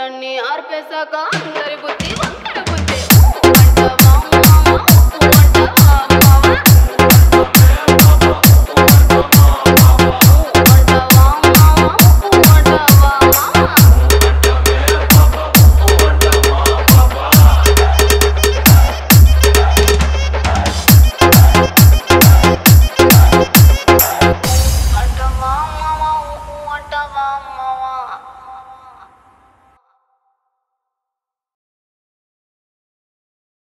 కష్టాలన్నీ ఆర్పేశాక అందరి బుద్ధి వంకర